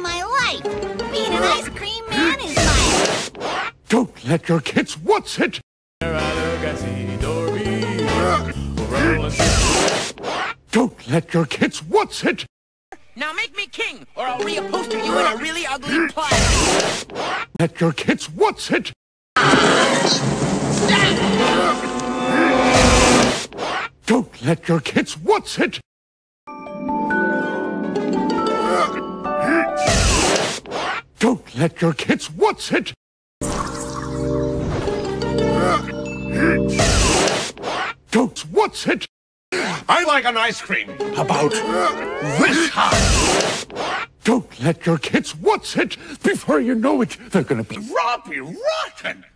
of my life. Being an ice cream man is my... Don't let your kids what's it? Don't let your kids what's it? Now make me king, or I'll reupholster you in a really ugly plot. Let your kids what's it? Don't let your kids what's it? Don't let your kids what's it? Don't what's it? I like an ice cream. About this high. Don't let your kids what's it? Before you know it, they're gonna be Robbie rotten.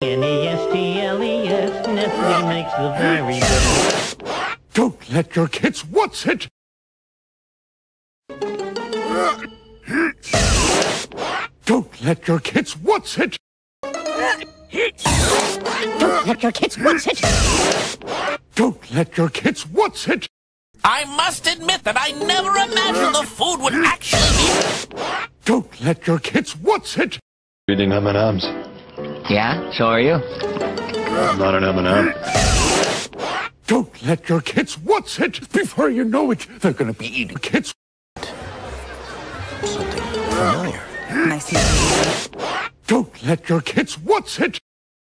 N-E-S-T-L-E-S, Nestle makes the very best. Don't let your kids what's it? Don't let your kids what's it? Don't let your kids what's it? Don't let your kids what's it? I must admit that I never imagined the food would actually be... Don't let your kids what's it? Reading M&M's. Yeah, so are you. I'm not an M&M. Don't let your kids what's it? Before you know it, they're gonna be eating kids. Something familiar. Nice. Don't let your kids what's it?